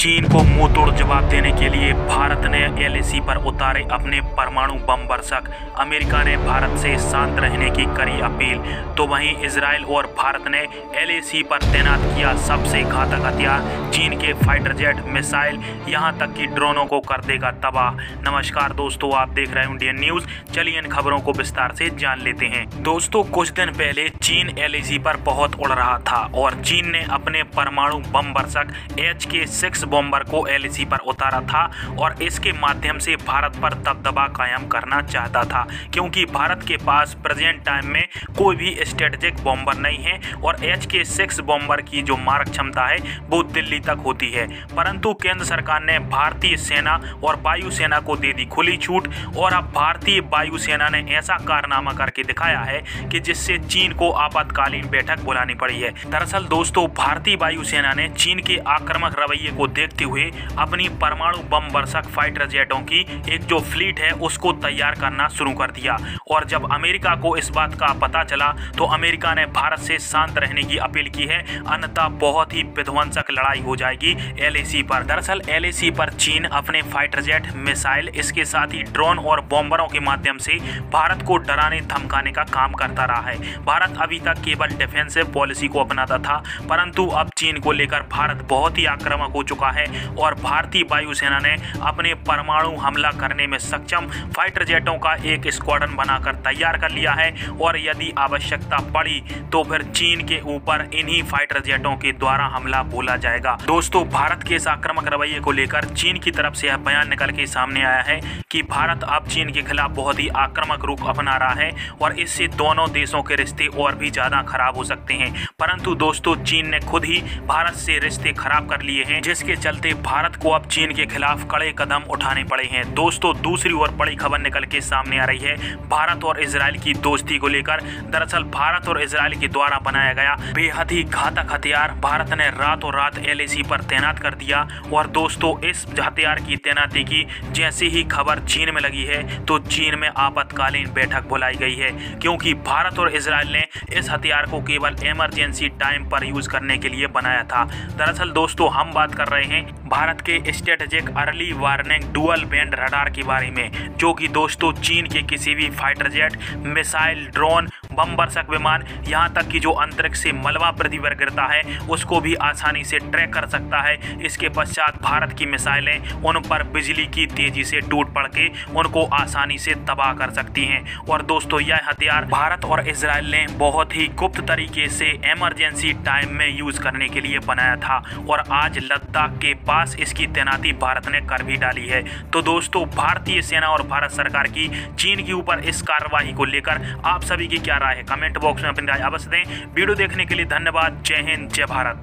चीन को मुँह तोड़ जवाब देने के लिए भारत ने एलएसी पर उतारे अपने परमाणु बम बरसक। अमेरिका ने भारत से शांत रहने की करी अपील। तो वहीं इसराइल और भारत ने एलएसी पर तैनात किया सबसे घातक हथियार, चीन के फाइटर जेट मिसाइल। यहाँ तक कि ड्रोनों को कर देगा तबाह। नमस्कार दोस्तों, आप देख रहे हैं इंडियन न्यूज़। चलिए इन खबरों को विस्तार से जान लेते हैं। दोस्तों, कुछ दिन पहले चीन एलएसी पर बहुत उड़ रहा था और चीन ने अपने परमाणु बम बरसक एच के सिक्स बॉम्बर को एलएसी पर उतारा था और इसके माध्यम से भारत पर दबदबा कायम करना चाहता था, क्योंकि भारत के पास प्रेजेंट टाइम में कोई भी स्ट्रेटेजिक बॉम्बर नहीं है और एच के सिक्स बॉम्बर की जो मारक क्षमता है, वो दिल्ली तक होती है। परंतु केंद्र सरकार ने भारतीय सेना और वायुसेना को दे दी खुली छूट और अब भारतीय वायुसेना ने ऐसा कारनामा करके दिखाया है कि जिससे चीन को आपातकालीन बैठक बुलानी पड़ी है। दरअसल दोस्तों, भारतीय वायुसेना ने चीन के आक्रामक रवैये को देखते हुए अपनी परमाणु बम वर्षक फाइटर जेटों की एक जो फ्लीट है, उसको तैयार करना शुरू कर दिया। और जब अमेरिका को इस बात का पता चला तो अमेरिका ने भारत से शांत रहने की अपील की है। अन्यथा बहुत ही विध्वंसक लड़ाई हो जाएगी एलएसी पर। दरअसल एलएसी पर चीन अपने फाइटर जेट मिसाइल इसके साथ ही ड्रोन और बॉम्बरों के माध्यम से भारत को डराने, धमकाने का काम करता रहा है। भारत अभी तक केवल डिफेंसिव पॉलिसी को अपनाता था, परंतु अब चीन को लेकर भारत बहुत ही आक्रामक हो चुका है और भारतीय वायुसेना ने अपने परमाणु हमला करने में सक्षम फाइटर जेटों का एक स्क्वाडन बनाकर तैयार कर लिया है और यदि आवश्यकता पड़ी तो फिर चीन के ऊपर इन्हीं फाइटर जेटों के द्वारा हमला बोला जाएगा। दोस्तों, भारत के इस आक्रामक रवैये को लेकर चीन की तरफ़ से यह बयान निकल के सामने आया है कि भारत अब चीन के खिलाफ बहुत ही आक्रामक रूप अपना रहा है और इससे दोनों देशों के रिश्ते और भी ज़्यादा खराब हो सकते हैं। परंतु दोस्तों, चीन ने खुद ही भारत से रिश्ते खराब कर लिए हैं, जिसके चलते भारत को अब चीन के खिलाफ कड़े कदम उठाने पड़े हैं। दोस्तों, दूसरी ओर बड़ी खबर निकल के सामने आ रही है। भारत और इसराइल की दोस्ती को लेकर दरअसल भारत और इसराइल के द्वारा बनाया गया बेहद ही घातक हथियार भारत ने रातों रात एलएसी पर तैनात कर दिया और दोस्तों, इस हथियार की तैनाती की जैसी ही खबर चीन में लगी है तो चीन में आपातकालीन बैठक बुलाई गई है। क्योंकि भारत और इसराइल ने इस हथियार को केवल इमरजेंसी टाइम पर यूज़ करने के लिए बनाया था। दरअसल दोस्तों, हम बात कर रहे हैं। भारत के strategic early warning dual band radar के बारे में, जो कि दोस्तों चीन के किसी भी fighter jet, missile, drone bomb वर्षक विमान यहाँ तक कि जो अंतरिक्ष से मलबा पृथ्वी पर गिरता है, उसको भी आसानी से ट्रैक कर सकता है। इसके पश्चात भारत की मिसाइलें उन पर बिजली की तेज़ी से टूट पड़ के उनको आसानी से तबाह कर सकती हैं। और दोस्तों, यह हथियार भारत और इसराइल ने बहुत ही गुप्त तरीके से एमरजेंसी टाइम में यूज़ करने के लिए बनाया था। और आज लद्दाख के पास इसकी तैनाती भारत ने कर भी डाली है। तो दोस्तों, भारतीय सेना और भारत सरकार की चीन के ऊपर इस कार्रवाई को लेकर आप सभी की क्या राय है। कमेंट बॉक्स में अपनी राय अवश्य दें। वीडियो देखने के लिए धन्यवाद। जय हिंद, जय भारत।